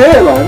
there,